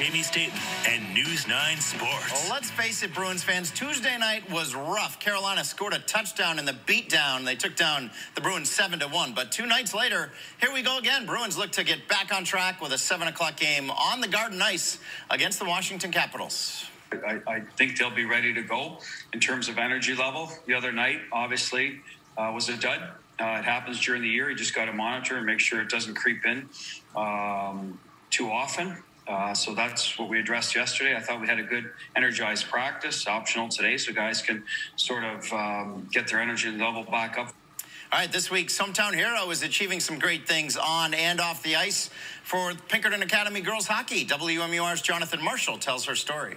Jamie Staton and News 9 Sports. Well, let's face it, Bruins fans, Tuesday night was rough. Carolina scored a touchdown in the beatdown. They took down the Bruins 7 to 1. But two nights later, here we go again. Bruins look to get back on track with a 7 o'clock game on the Garden Ice against the Washington Capitals. I, I think they'll be ready to go in terms of energy level. The other night, obviously, uh, was a dud. Uh, it happens during the year. You just got to monitor and make sure it doesn't creep in um, too often. Uh, so that's what we addressed yesterday. I thought we had a good energized practice, optional today, so guys can sort of um, get their energy level back up. All right, this week, Hometown Hero is achieving some great things on and off the ice for Pinkerton Academy girls hockey. WMUR's Jonathan Marshall tells her story.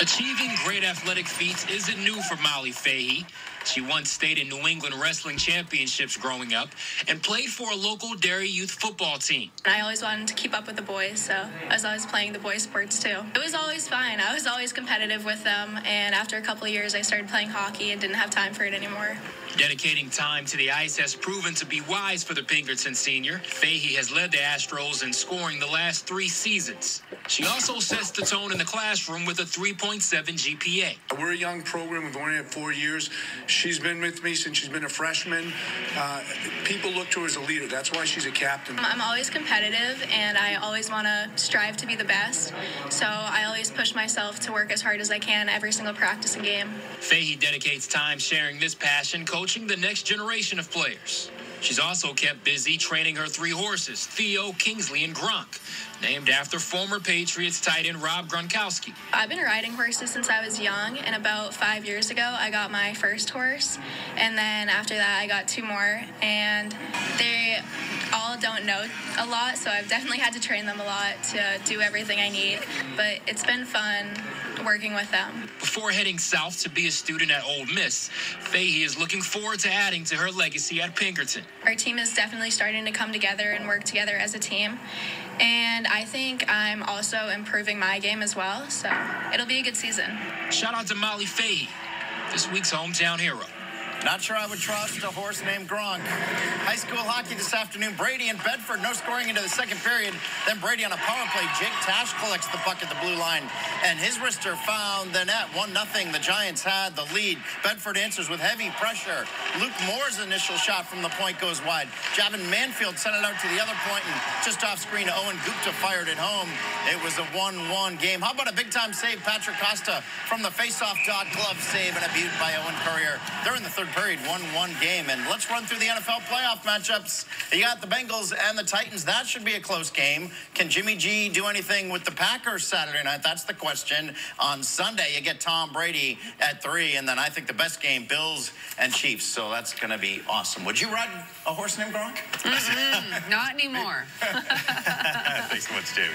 Achieving great athletic feats isn't new for Molly Fahey. She once stayed in New England Wrestling Championships growing up and played for a local Derry youth football team. I always wanted to keep up with the boys, so I was always playing the boys' sports too. It was always fine. I was always competitive with them, and after a couple of years, I started playing hockey and didn't have time for it anymore. Dedicating time to the ice has proven to be wise for the Pinkerton senior. Fahey has led the Astros in scoring the last three seasons. She also sets the tone in the classroom with a 3.7 GPA. We're a young program. We've only had four years. She's been with me since she's been a freshman. Uh, people look to her as a leader. That's why she's a captain. I'm always competitive, and I always want to strive to be the best. So I always push myself to work as hard as I can every single practice and game. Fahey dedicates time sharing this passion, coaching the next generation of players. She's also kept busy training her three horses, Theo, Kingsley, and Gronk, named after former Patriots tight end Rob Gronkowski. I've been riding horses since I was young, and about five years ago, I got my first horse. And then after that, I got two more, and they don't know a lot, so I've definitely had to train them a lot to do everything I need. But it's been fun working with them. Before heading south to be a student at Ole Miss, Fahey is looking forward to adding to her legacy at Pinkerton. Our team is definitely starting to come together and work together as a team. And I think I'm also improving my game as well, so it'll be a good season. Shout out to Molly Fahey, this week's hometown hero. Not sure I would trust a horse named Gronk. High school hockey this afternoon. Brady and Bedford, no scoring into the second period. Then Brady on a power play. Jake Tash collects the puck at the blue line. And his wrister found the net. 1 0. The Giants had the lead. Bedford answers with heavy pressure. Luke Moore's initial shot from the point goes wide. Javin Manfield sent it out to the other point, and just off screen, Owen Gupta fired it home. It was a 1 1 game. How about a big time save? Patrick Costa from the face-off dot glove save and a beat by Owen Courier. They're in the third period, 1-1 game. And let's run through the NFL playoff matchups. You got the Bengals and the Titans. That should be a close game. Can Jimmy G do anything with the Packers Saturday night? That's the question. On Sunday, you get Tom Brady at 3, and then I think the best game, Bills and Chiefs. So that's going to be awesome. Would you ride a horse named Gronk? Mm-hmm. Not anymore. Thanks so much, Jamie.